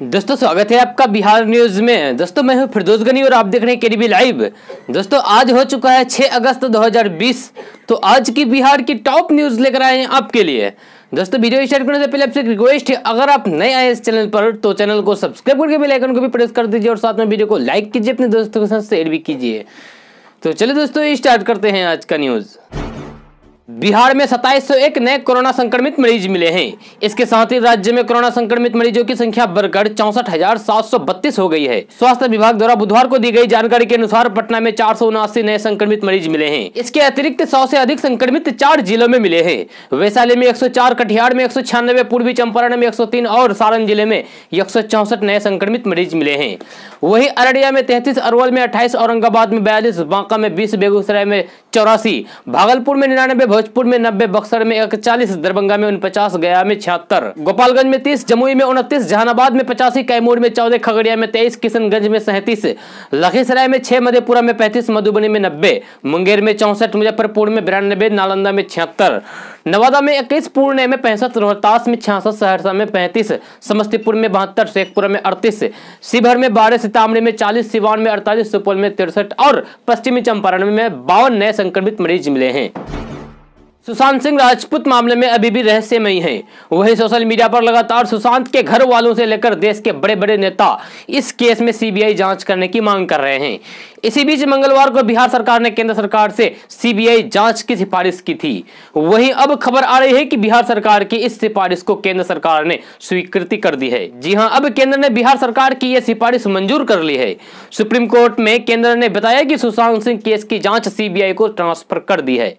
दोस्तों, स्वागत है आपका बिहार न्यूज़ में। दोस्तों, मैं हूँ फिरदौस गनी और आप देख रहे हैं के केडीबी लाइव। दोस्तों, आज हो चुका है 6 अगस्त 2020 तो आज की बिहार की टॉप न्यूज़ लेकर आए हैं आपके लिए। दोस्तों, वीडियो स्टार्ट करने से पहले आपसे एक रिक्वेस्ट है, अगर आप नए आए इस चैनल पर तो चैनल को सब्सक्राइब करके बेल आइकन को भी प्रेस कर दीजिए और साथ में वीडियो को लाइक कीजिए, अपने दोस्तों के साथ शेयर भी कीजिए। तो चलिए दोस्तों, स्टार्ट करते हैं आज का न्यूज़। बिहार में 2701 नए कोरोना संक्रमित मरीज़ मिले हैं। इसके साथ ही राज्य में कोरोना संक्रमित मरीजों की संख्या बढ़कर चौसठ हो गई है। स्वास्थ्य विभाग द्वारा बुधवार को दी गई जानकारी के अनुसार पटना में चार सौ उनासी नए संक्रमित मरीज़ मिले हैं। इसके अतिरिक्त सौ से अधिक संक्रमित चार जिलों में मिले हैं। वैशाली में एक सौ चार, कटिहार में एक सौ छियानबे पूर्वी चंपारण में एक सौ तीन और सारण ज़िले में एक नए संक्रमित मरीज़ मिले हैं। वही अररिया में तैतीस, अरवल में अट्ठाईस, औरंगाबाद में बयालीस, बांका में बीस, बेगूसराय में चौरासी। भागलपुर में निन्यानबे, भोजपुर में नब्बे, बक्सर में इकचालीस दरभंगा में उनपचास, गया में छिहत्तर, गोपालगंज में तीस, जमुई में उनतीस, जहानाबाद में पचासी, कैमूर में चौदह, खगड़िया में तेईस, किशनगंज में सैंतीस, लखीसराय में छह, मधेपुरा में पैंतीस, मधुबनी में नब्बे, मुंगेर में चौसठ, मुजफ्फरपुर में बिरानबे, नालंदा में छिहत्तर, नवादा में इक्कीस पुणे में पैंसठ, रोहतास में छियासठ, सहरसा में पैंतीस, समस्तीपुर में बहत्तर, शेखपुरा में अड़तीस, शिवहर में बारह, सीतामढ़ी में चालीस, सिवान में अड़तालीस, सुपौल में तिरसठ और पश्चिमी चंपारण में बावन, नए संक्रमित मरीज़ मिले हैं। सुशांत सिंह राजपूत मामले में अभी भी रहस्यमयी है। वही सोशल मीडिया पर लगातार सुशांत के घर वालों से लेकर देश के बड़े बड़े नेता इस केस में सीबीआई जाँच करने की मांग कर रहे हैं। इसी बीच मंगलवार को बिहार सरकार ने केंद्र सरकार से सीबीआई जाँच की सिफारिश की थी। वहीं अब खबर आ रही है कि बिहार सरकार की इस सिफारिश को केंद्र सरकार ने स्वीकृति कर दी है। जी हाँ, अब केंद्र ने बिहार सरकार की यह सिफारिश मंजूर कर ली है। सुप्रीम कोर्ट में केंद्र ने बताया कि सुशांत सिंह केस की जाँच सीबीआई को ट्रांसफ़र कर दी है।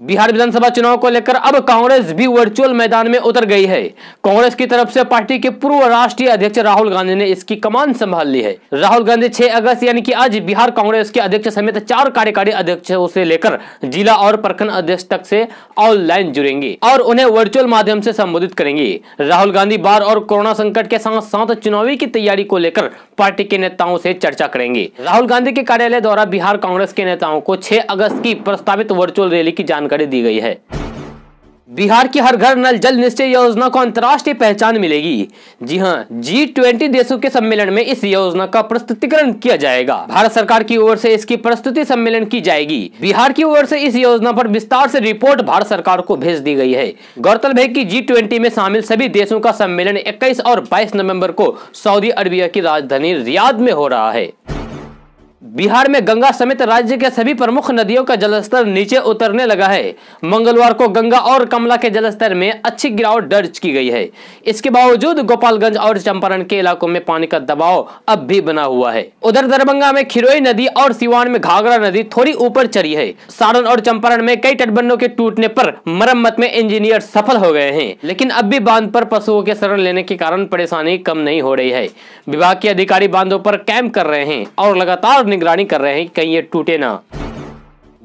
बिहार विधानसभा चुनाव को लेकर अब कांग्रेस भी वर्चुअल मैदान में उतर गई है। कांग्रेस की तरफ़ से पार्टी के पूर्व राष्ट्रीय अध्यक्ष राहुल गांधी ने इसकी कमान संभाल ली है। राहुल गांधी 6 अगस्त यानी कि आज बिहार कांग्रेस के अध्यक्ष समेत चार कार्यकारी अध्यक्षों से लेकर जिला और प्रखंड अध्यक्ष तक से ऑनलाइन जुड़ेंगे और उन्हें वर्चुअल माध्यम से संबोधित करेंगे। राहुल गांधी बार और कोरोना संकट के साथ साथ चुनावी की तैयारी को लेकर पार्टी के नेताओं से चर्चा करेंगे। राहुल गांधी के कार्यालय द्वारा बिहार कांग्रेस के नेताओं को छह अगस्त की प्रस्तावित वर्चुअल रैली की जानकारी जानकारी दी गई है। बिहार की हर घर, नल, जल निश्चय योजना को अंतर्राष्ट्रीय पहचान मिलेगी। जी हाँ जी ट्वेंटी देशों के सम्मेलन में इस योजना का प्रस्तुतिकरण किया जाएगा। भारत सरकार की ओर से इसकी प्रस्तुति सम्मेलन की जाएगी। बिहार की ओर से इस योजना पर विस्तार से रिपोर्ट भारत सरकार को भेज दी गई है। गौरतलब है की जी ट्वेंटी में शामिल सभी देशों का सम्मेलन इक्कीस और बाईस नवंबर को सऊदी अरबिया की राजधानी रियाद में हो रहा है। बिहार में गंगा समेत राज्य के सभी प्रमुख नदियों का जलस्तर नीचे उतरने लगा है। मंगलवार को गंगा और कमला के जलस्तर में अच्छी गिरावट दर्ज की गई है। इसके बावजूद गोपालगंज और चंपारण के इलाकों में पानी का दबाव अब भी बना हुआ है। उधर दरभंगा में खिरोई नदी और सिवान में घाघरा नदी थोड़ी ऊपर चढ़ी है। सारण और चंपारण में कई तटबंधों के टूटने पर मरम्मत में इंजीनियर सफल हो गए हैं। लेकिन अब भी बाँध पर पशुओं के शरण लेने के कारण परेशानी कम नहीं हो रही है। विभाग के अधिकारी बांधों पर कैंप कर रहे हैं और लगातार निगरानी कर रहे हैं कहीं ये टूटे ना।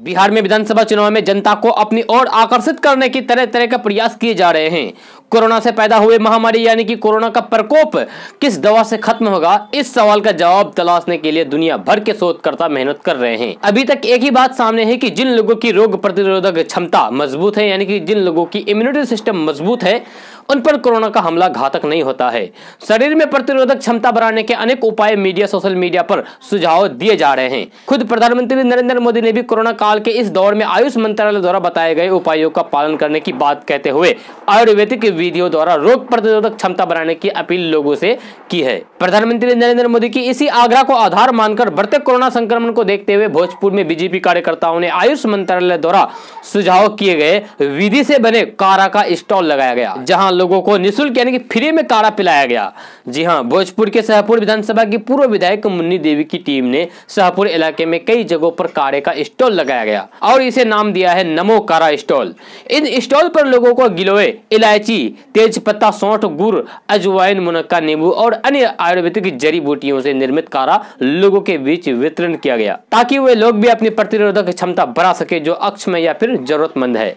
बिहार में विधानसभा चुनाव में जनता को अपनी ओर आकर्षित करने की तरह तरह के प्रयास किए जा रहे हैं। कोरोना से पैदा हुए महामारी यानी कि कोरोना का प्रकोप किस दवा से खत्म होगा, इस सवाल का जवाब तलाशने के लिए दुनिया भर के शोधकर्ता मेहनत कर रहे हैं। अभी तक एक ही बात सामने है कि जिन लोगों की रोग प्रतिरोधक क्षमता मज़बूत है, यानी कि जिन लोगों की इम्यूनिटी सिस्टम मज़बूत है उन पर कोरोना का हमला घातक नहीं होता है। शरीर में प्रतिरोधक क्षमता बढ़ाने के अनेक उपाय मीडिया, सोशल मीडिया पर सुझाव दिए जा रहे हैं। खुद प्रधानमंत्री नरेंद्र मोदी ने भी कोरोना काल के इस दौर में आयुष मंत्रालय द्वारा बताए गए उपायों का पालन करने की बात कहते हुए आयुर्वेदिक विधियों द्वारा रोग प्रतिरोधक क्षमता बढ़ाने की अपील लोगों से की है। प्रधानमंत्री नरेंद्र मोदी की इसी आग्रह को आधार मानकर बढ़ते कोरोना संक्रमण को देखते हुए भोजपुर में बीजेपी कार्यकर्ताओं ने आयुष मंत्रालय द्वारा सुझाव किए गए विधि से बने कारा का स्टॉल लगाया गया, जहाँ लोगों को निःशुल्क यानी कि फ्री में काढ़ा पिलाया गया। जी हाँ भोजपुर के शाहपुर विधानसभा की पूर्व विधायक मुन्नी देवी की टीम ने शाहपुर इलाके में कई जगहों पर काढ़े का स्टॉल लगाया गया और इसे नाम दिया है नमो कारा स्टॉल। इन स्टॉल पर लोगों को गिलोय, इलायची, तेज पत्ता, सौठ, गुड़, अजवाइन, मुनक्का, नींबू और अन्य आयुर्वेदिक जड़ी बूटियों से निर्मित कारा लोगों के बीच वितरण किया गया ताकि वे लोग भी अपनी प्रतिरोधक क्षमता बढ़ा सके जो अक्षम या फिर जरूरतमंद है।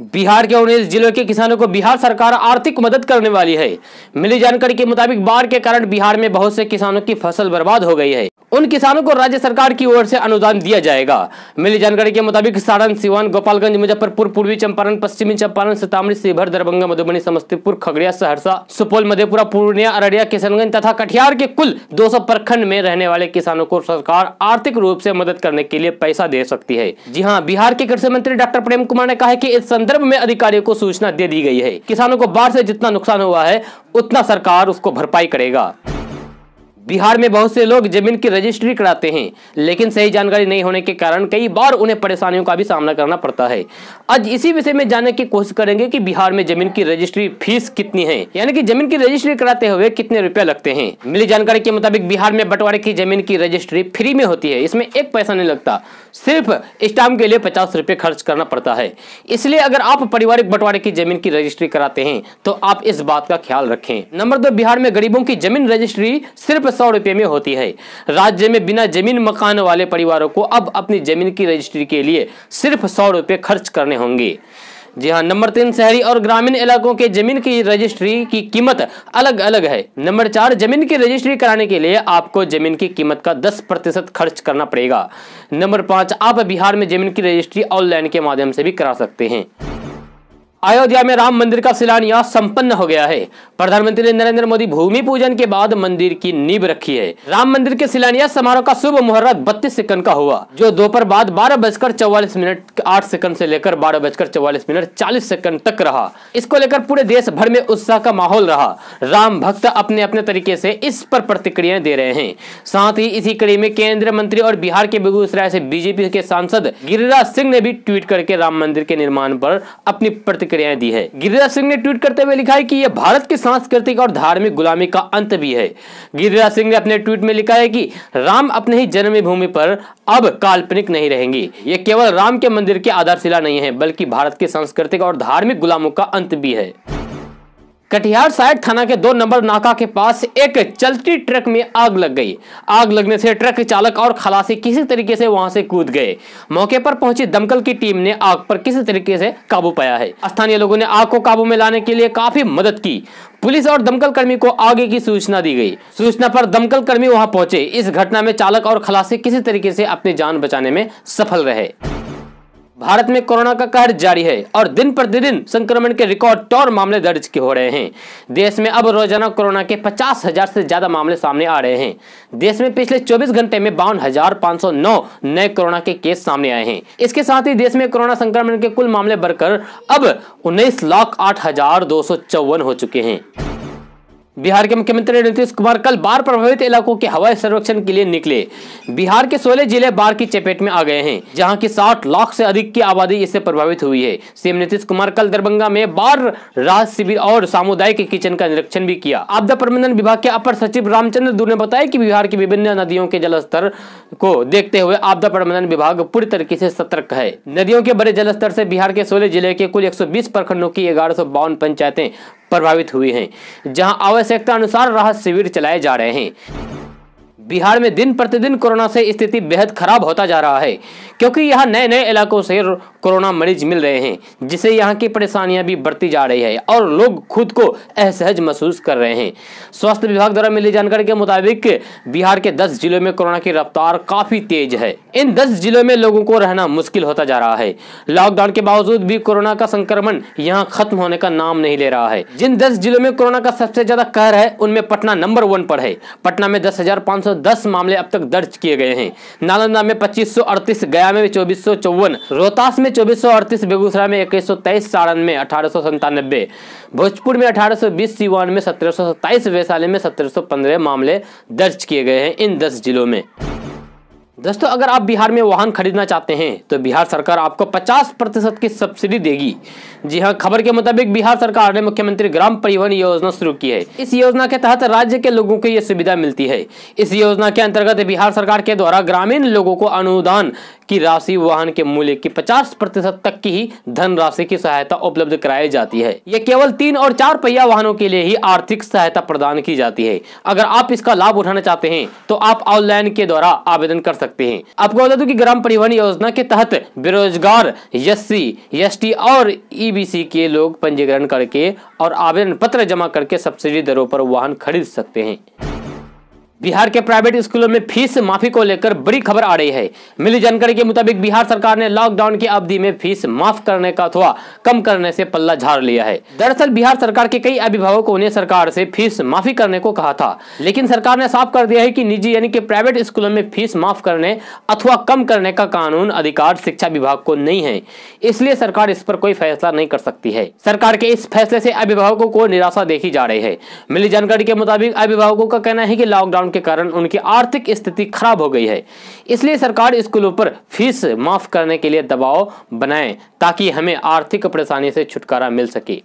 बिहार के उन्नीस जिलों के किसानों को बिहार सरकार आर्थिक मदद करने वाली है। मिली जानकारी के मुताबिक बाढ़ के कारण बिहार में बहुत से किसानों की फ़सल बर्बाद हो गई है। उन किसानों को राज्य सरकार की ओर से अनुदान दिया जाएगा। मिली जानकारी के मुताबिक सारण, सिवान, गोपालगंज, मुजफ्फरपुर, पूर्वी चंपारण, पश्चिमी चंपारण, सीतामढ़ी, शिवहर, दरभंगा, मधुबनी, समस्तीपुर, खगड़िया, सहरसा, सुपौल, मधेपुरा, पूर्णिया, अररिया, किशनगंज तथा कटिहार के कुल 200 प्रखंड में रहने वाले किसानों को सरकार आर्थिक रूप से मदद करने के लिए पैसा दे सकती है। जी हाँ बिहार के कृषि मंत्री डॉक्टर प्रेम कुमार ने कहा है कि इस संदर्भ में अधिकारियों को सूचना दे दी गई है। किसानों को बाढ़ से जितना नुकसान हुआ है, उतना सरकार उसको भरपाई करेगा। बिहार में बहुत से लोग ज़मीन की रजिस्ट्री कराते हैं, लेकिन सही जानकारी नहीं होने के कारण कई बार उन्हें परेशानियों का भी सामना करना पड़ता है। आज इसी विषय में जानने की कोशिश करेंगे कि बिहार में ज़मीन की रजिस्ट्री फ़ीस कितनी है, यानी कि ज़मीन की रजिस्ट्री कराते हुए कितने रुपए लगते हैं। मिली जानकारी के मुताबिक बिहार में बंटवारे की ज़मीन की रजिस्ट्री फ्री में होती है, इसमें एक पैसा नहीं लगता, सिर्फ़ स्टाम्प के लिए पचास रुपए खर्च करना पड़ता है। इसलिए अगर आप पारिवारिक बंटवारे की ज़मीन की रजिस्ट्री कराते हैं तो आप इस बात का ख्याल रखें। नंबर दो, बिहार में गरीबों की ज़मीन रजिस्ट्री सिर्फ़ सौ रुपए में होती है। राज्य में बिना ज़मीन मकान वाले परिवारों को अब अपनी ज़मीन की रजिस्ट्री के लिए सिर्फ़ सौ रुपए खर्च करने होंगे। जी हाँ नंबर तीन, शहरी और ग्रामीण इलाकों के ज़मीन की रजिस्ट्री की कीमत अलग अलग है। नंबर चार, ज़मीन की रजिस्ट्री कराने के लिए आपको ज़मीन की कीमत का 10 प्रतिशत खर्च करना पड़ेगा। नंबर पाँच, आप बिहार में ज़मीन की रजिस्ट्री ऑनलाइन के माध्यम से भी करा सकते हैं। अयोध्या में राम मंदिर का शिलान्यास संपन्न हो गया है। प्रधानमंत्री नरेंद्र मोदी भूमि पूजन के बाद मंदिर की नींव रखी है। राम मंदिर के शिलान्यास समारोह का शुभ मुहूर्त बत्तीस सेकंड का हुआ, जो दोपहर बाद बारह बजकर चौवालीस मिनट, आठ सेकंड से लेकर बारह बजकर चौवालीस मिनट चालीस सेकंड तक रहा। इसको लेकर पूरे देश भर में उत्साह का माहौल रहा। राम भक्त अपने अपने तरीके से इस पर प्रतिक्रिया दे रहे हैं। साथ ही इसी कड़ी में केंद्रीय मंत्री और बिहार के बेगूसराय से बीजेपी के सांसद गिरिराज सिंह ने भी ट्वीट करके राम मंदिर के निर्माण पर अपनी प्रतिक्रियाएँ दी है। गिरिराज सिंह ने ट्वीट करते हुए लिखा है कि यह भारत की सांस्कृतिक और धार्मिक गुलामी का अंत भी है। गिरिराज सिंह ने अपने ट्वीट में लिखा है कि राम अपने ही जन्मभूमि पर अब काल्पनिक नहीं रहेंगी। ये केवल राम के मंदिर की आधारशिला नहीं है, बल्कि भारत के सांस्कृतिक और धार्मिक गुलामों का अंत भी है। कटिहार साइड थाना के दो नंबर नाका के पास एक चलती ट्रक में आग लग गई। आग लगने से ट्रक चालक और खलासी किसी तरीके से वहाँ से कूद गए। मौके पर पहुँची दमकल की टीम ने आग पर किसी तरीके से काबू पाया है। स्थानीय लोगों ने आग को काबू में लाने के लिए काफ़ी मदद की। पुलिस और दमकल कर्मी को आगे की सूचना दी गई। सूचना पर दमकल कर्मी वहाँ पहुँचे। इस घटना में चालक और खलासी किसी तरीके से अपनी जान बचाने में सफल रहे। भारत में कोरोना का कहर जारी है और दिन प्रतिदिन संक्रमण के रिकॉर्ड टॉर मामले दर्ज हो रहे हैं। देश में अब रोज़ाना कोरोना के पचास हज़ार से ज़्यादा मामले सामने आ रहे हैं। देश में पिछले 24 घंटे में बावन हज़ार पाँच सौ नौ नए कोरोना के केस सामने आए हैं। इसके साथ ही देश में कोरोना संक्रमण के कुल मामले बढ़कर अब उन्नीस लाख आठ हज़ार दो सौ चौवन हो चुके हैं। बिहार के मुख्यमंत्री नीतीश कुमार कल बाढ़ प्रभावित इलाकों के हवाई सर्वेक्षण के लिए निकले। बिहार के सोलह ज़िले बाढ़ की चपेट में आ गए हैं, जहाँ की 60 लाख से अधिक की आबादी इससे प्रभावित हुई है। सीएम नीतीश कुमार कल दरभंगा में बाढ़ राहत शिविर और सामुदायिक किचन का निरीक्षण भी किया। आपदा प्रबंधन विभाग के अपर सचिव रामचंद्र दूर ने बताया की बिहार की विभिन्न नदियों के जलस्तर को देखते हुए आपदा प्रबंधन विभाग पूरी तरीके ऐसी सतर्क है। नदियों के बड़े जलस्तर से बिहार के सोलह ज़िले के कुल एक सौ बीस प्रखंडों की ग्यारह पंचायतें प्रभावित हुई हैं, जहाँ आवश्यकता अनुसार राहत शिविर चलाए जा रहे हैं। बिहार में दिन प्रतिदिन कोरोना से स्थिति बेहद खराब होता जा रहा है, क्योंकि यहाँ नए नए इलाकों से कोरोना मरीज़ मिल रहे हैं, जिससे यहाँ की परेशानियाँ भी बढ़ती जा रही है और लोग खुद को असहज महसूस कर रहे हैं। स्वास्थ्य विभाग द्वारा मिली जानकारी के मुताबिक, बिहार के 10 जिलों में कोरोना की रफ्तार काफ़ी तेज है। इन 10 जिलों में लोगों को रहना मुश्किल होता जा रहा है। लॉकडाउन के बावजूद भी कोरोना का संक्रमण यहाँ खत्म होने का नाम नहीं ले रहा है। जिन दस जिलों में कोरोना का सबसे ज़्यादा कहर है, उनमें पटना नंबर वन पर है। पटना में दस दस मामले अब तक दर्ज किए गए हैं। नालंदा में पच्चीस गया में चौबीस रोहतास में चौबीस बेगूसराय में इक्कीस सारण में अठारह भोजपुर में अठारह सौ बीस, सीवान में सत्रह सौ सत्ताईस, वैशाली में सत्रह सौ पंद्रह मामले दर्ज किए गए हैं इन दस जिलों में। दोस्तों, अगर आप बिहार में वाहन खरीदना चाहते हैं तो बिहार सरकार आपको 50 प्रतिशत की सब्सिडी देगी। जी हाँ खबर के मुताबिक बिहार सरकार ने मुख्यमंत्री ग्राम परिवहन योजना शुरू की है। इस योजना के तहत राज्य के लोगों को ये सुविधा मिलती है। इस योजना के अंतर्गत बिहार सरकार के द्वारा ग्रामीण लोगों को अनुदान की राशि, वाहन के मूल्य की 50 प्रतिशत तक की ही धन राशि की सहायता उपलब्ध कराई जाती है। ये केवल तीन और चार पहिया वाहनों के लिए ही आर्थिक सहायता प्रदान की जाती है। अगर आप इसका लाभ उठाना चाहते हैं तो आप ऑनलाइन के द्वारा आवेदन कर सकते हैं। आपको बता दूँ कि ग्राम परिवहन योजना के तहत बेरोजगार एस सी और ईबीसी के लोग पंजीकरण करके और आवेदन पत्र जमा करके सब्सिडी दरों पर वाहन खरीद सकते हैं। बिहार के प्राइवेट स्कूलों में फ़ीस माफ़ी को लेकर बड़ी खबर आ रही है। मिली जानकारी के मुताबिक बिहार सरकार ने लॉकडाउन की अवधि में फ़ीस माफ़ करने का अथवा कम करने से पल्ला झाड़ लिया है। दरअसल बिहार सरकार के कई अभिभावकों ने सरकार से फ़ीस माफ़ी करने को कहा था, लेकिन सरकार ने साफ़ कर दिया है कि निजी यानी कि प्राइवेट स्कूलों में फ़ीस माफ़ करने अथवा कम करने का कानून अधिकार शिक्षा विभाग को नहीं है, इसलिए सरकार इस पर कोई फैसला नहीं कर सकती है। सरकार के इस फैसले से अभिभावकों को निराशा देखी जा रही है। मिली जानकारी के मुताबिक अभिभावकों का कहना है की लॉकडाउन के कारण उनकी आर्थिक स्थिति खराब हो गई है। इसलिए सरकार स्कूलों पर फ़ीस माफ़ करने के लिए दबाव बनाए ताकि हमें आर्थिक परेशानी से छुटकारा मिल सके।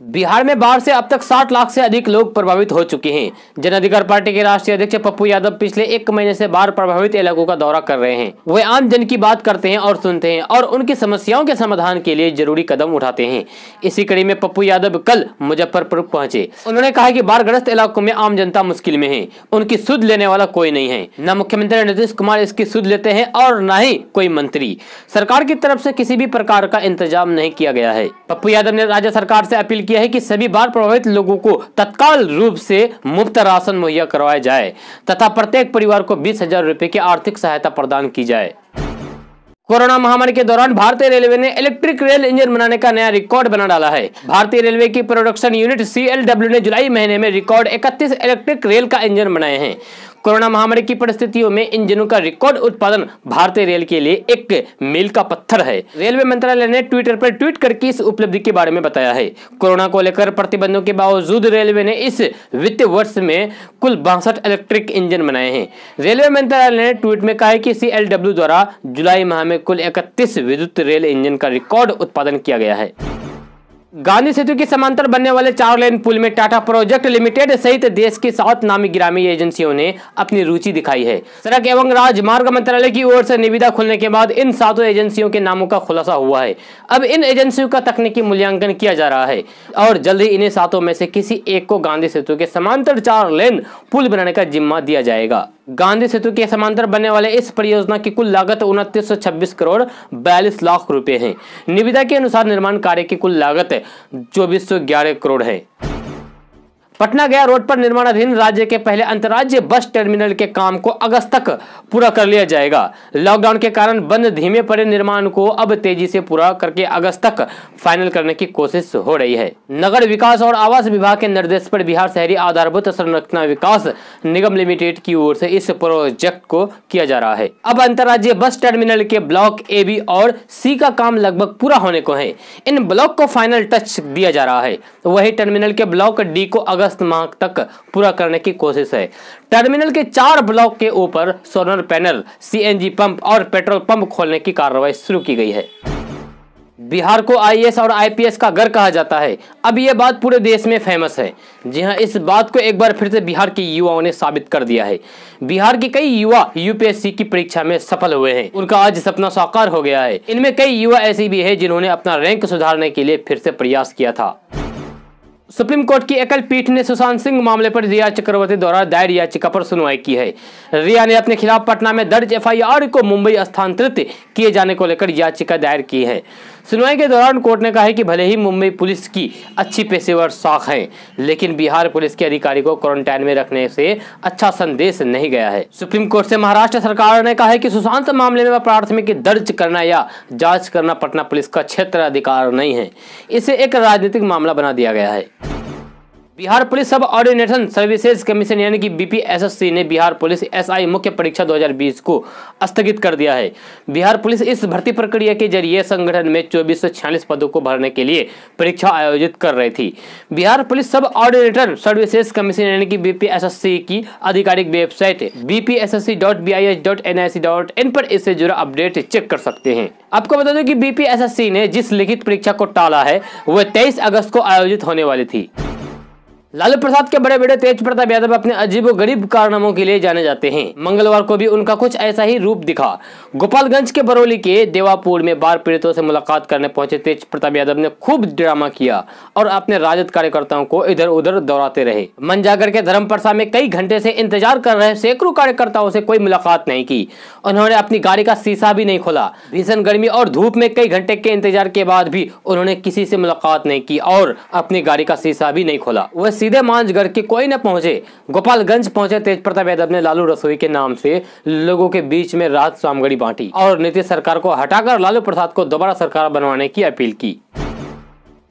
बिहार में बाढ़ से अब तक 60 लाख से अधिक लोग प्रभावित हो चुके हैं। जन अधिकार पार्टी के राष्ट्रीय अध्यक्ष पप्पू यादव पिछले एक महीने से बाढ़ प्रभावित इलाकों का दौरा कर रहे हैं। वे आम जन की बात करते हैं और सुनते हैं और उनकी समस्याओं के समाधान के लिए ज़रूरी कदम उठाते हैं। इसी कड़ी में पप्पू यादव कल मुजफ्फरपुर पहुँचे। उन्होंने कहा कि बाढ़ग्रस्त इलाकों में आम जनता मुश्किल में है। उनकी सुध लेने वाला कोई नहीं है। न मुख्यमंत्री नीतीश कुमार इसकी सुध लेते हैं और न ही कोई मंत्री। सरकार की तरफ़ ऐसी किसी भी प्रकार का इंतज़ाम नहीं किया गया है। पप्पू यादव ने राज्य सरकार ऐसी अपील किया है कि सभी बाढ़ प्रभावित लोगों को तत्काल रूप से मुफ़्त राशन मुहैया करवाया जाए तथा प्रत्येक परिवार को बीस हज़ार रूपए की आर्थिक सहायता प्रदान की जाए। कोरोना महामारी के दौरान भारतीय रेलवे ने इलेक्ट्रिक रेल इंजन बनाने का नया रिकॉर्ड बना डाला है। भारतीय रेलवे की प्रोडक्शन यूनिट सी ने जुलाई महीने में रिकॉर्ड 31 इलेक्ट्रिक रेल का इंजन बनाए हैं। कोरोना महामारी की परिस्थितियों में इंजनों का रिकॉर्ड उत्पादन भारतीय रेल के लिए एक मील का पत्थर है। रेलवे मंत्रालय ने ट्विटर पर ट्वीट करके इस उपलब्धि के बारे में बताया है। कोरोना को लेकर प्रतिबंधों के बावजूद रेलवे ने इस वित्तीय वर्ष में कुल बासठ इलेक्ट्रिक इंजन बनाए हैं। रेलवे मंत्रालय ने ट्वीट में कहा है कि सी द्वारा जुलाई माह में कुल इकतीस विद्युत रेल इंजन का रिकॉर्ड उत्पादन किया गया है। गांधी सेतु के समांतर बनने वाले चार लेन पुल में टाटा प्रोजेक्ट लिमिटेड सहित देश की सात नामी ग्रामीण एजेंसियों ने अपनी रुचि दिखाई है। सड़क एवं राजमार्ग मंत्रालय की ओर से निविदा खुलने के बाद इन सातों एजेंसियों के नामों का खुलासा हुआ है। अब इन एजेंसियों का तकनीकी मूल्यांकन किया जा रहा है और जल्द ही इन्हें सातों में से किसी एक को गांधी सेतु के समांतर चार लेन पुल बनाने का जिम्मा दिया जाएगा। गांधी सेतु के समांतर बनने वाले इस परियोजना की कुल लागत उनतीस करोड़ बयालीस लाख रुपए है। निविदा के अनुसार निर्माण कार्य की कुल लागत चौबीस करोड़ है। पटना गया, रोड पर निर्माणाधीन राज्य के पहले अंतर्राज्य बस टर्मिनल के काम को अगस्त तक पूरा कर लिया जाएगा। लॉकडाउन के कारण बंद धीमे पड़े निर्माण को अब तेज़ी से पूरा करके अगस्त तक फाइनल करने की कोशिश हो रही है। नगर विकास और आवास विभाग के निर्देश पर बिहार शहरी आधारभूत संरचना विकास निगम लिमिटेड की ओर से इस प्रोजेक्ट को किया जा रहा है। अब अंतर्राज्यीय बस टर्मिनल के ब्लॉक ए, बी और सी का काम लगभग पूरा होने को है। इन ब्लॉक को फाइनल टच दिया जा रहा है। वही टर्मिनल के ब्लॉक डी को अगस्त अगस्त माह तक पूरा करने की कोशिश है। टर्मिनल के चार ब्लॉक के ऊपर सोलर पैनल सीएनजी पंप और पेट्रोल पंप खोलने की कार्रवाई शुरू की गई है। बिहार को आईएएस और आईपीएस का घर कहा जाता है। अब यह बात पूरे देश में फ़ेमस है। जी हाँ इस बात को एक बार फिर से बिहार के युवाओं ने साबित कर दिया है। बिहार के कई युवा यूपीएससी की परीक्षा में सफल हुए हैं। उनका आज सपना साकार हो गया है। इनमें कई युवा ऐसे भी है जिन्होंने अपना रैंक सुधारने के लिए फिर से प्रयास किया था। सुप्रीम कोर्ट की एकल पीठ ने सुशांत सिंह मामले पर रिया चक्रवर्ती द्वारा दायर याचिका पर सुनवाई की है। रिया ने अपने खिलाफ पटना में दर्ज एफआईआर को मुंबई स्थानांतरित किए जाने को लेकर याचिका दायर की है। सुनवाई के दौरान कोर्ट ने कहा है कि भले ही मुंबई पुलिस की अच्छी पेशेवर शाख है, लेकिन बिहार पुलिस के अधिकारी को क्वारंटाइन में रखने से अच्छा संदेश नहीं गया है। सुप्रीम कोर्ट से महाराष्ट्र सरकार ने कहा है कि सुशांत मामले में प्राथमिकी दर्ज करना या जाँच करना पटना पुलिस का क्षेत्र अधिकार नहीं है। इसे एक राजनीतिक मामला बना दिया गया है। Bihar police subordination services commission यानी कि बीपीएसएससी ने बिहार पुलिस एसआई मुख्य परीक्षा 2020 को स्थगित कर दिया है। बिहार पुलिस इस भर्ती प्रक्रिया के ज़रिए संगठन में चौबीस पदों को भरने के लिए परीक्षा आयोजित कर रही थी। बिहार पुलिस सब ऑर्डिनेटर सर्विसेज़ कमीशन यानी कि बीपीएसएससी की आधिकारिक वेबसाइट बीपीएसएससी पर इससे जुड़ा अपडेट चेक कर सकते हैं। आपको बता दो कि बीपीएसएससी ने जिस लिखित परीक्षा को टाला है, वह तेईस अगस्त को आयोजित होने वाली थी। लालू प्रसाद के बड़े बेटे तेज प्रताप यादव अपने अजीब गरीब कारनामों के लिए जाने जाते हैं। मंगलवार को भी उनका कुछ ऐसा ही रूप दिखा। गोपालगंज के बरौली के देवापुर में बाढ़ पीड़ितों से मुलाकात करने पहुँचे तेज प्रताप यादव ने खूब ड्रामा किया और अपने राजद कार्यकर्ताओं को इधर उधर दौड़ाते रहे। मंजागर के धर्मप्रसा में कई घंटे से इंतज़ार कर रहे सैकड़ों कार्यकर्ताओं से कोई मुलाकात नहीं की। उन्होंने अपनी गाड़ी का शीशा भी नहीं खोला। भीषण गर्मी और धूप में कई घंटे के इंतज़ार के बाद भी उन्होंने किसी से मुलाकात नहीं की और अपनी गाड़ी का शीशा भी नहीं खोला। वह सीधे मांझगढ़ के कोई न पहुँचे। गोपालगंज पहुँचे तेज प्रताप यादव ने लालू रसोई के नाम से लोगों के बीच में राहत सामग्री बांटी और नीतीश सरकार को हटाकर लालू प्रसाद को दोबारा सरकार बनवाने की अपील की।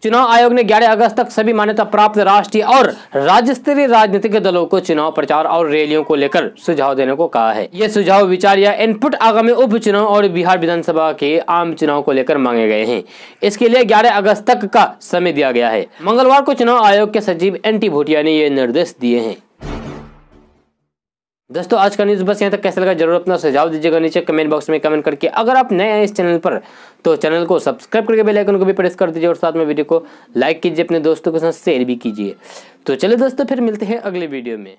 चुनाव आयोग ने 11 अगस्त तक सभी मान्यता प्राप्त राष्ट्रीय और राज्य स्तरीय राजनीतिक दलों को चुनाव प्रचार और रैलियों को लेकर सुझाव देने को कहा है। ये सुझाव विचार या इनपुट आगामी उपचुनाव और बिहार विधानसभा के आम चुनाव को लेकर मांगे गए हैं। इसके लिए 11 अगस्त तक का समय दिया गया है। मंगलवार को चुनाव आयोग के सचिव एन भूटिया ने ये निर्देश दिए हैं। दोस्तों, आज का न्यूज़ बस यहाँ तक। कैसे लगा ज़रूर अपना सुझाव दीजिएगा नीचे कमेंट बॉक्स में कमेंट करके। अगर आप नए हैं इस चैनल पर तो चैनल को सब्सक्राइब करके बेल आइकन को भी प्रेस कर दीजिए और साथ में वीडियो को लाइक कीजिए, अपने दोस्तों के साथ शेयर भी कीजिए। तो चलिए दोस्तों, फिर मिलते हैं अगले वीडियो में।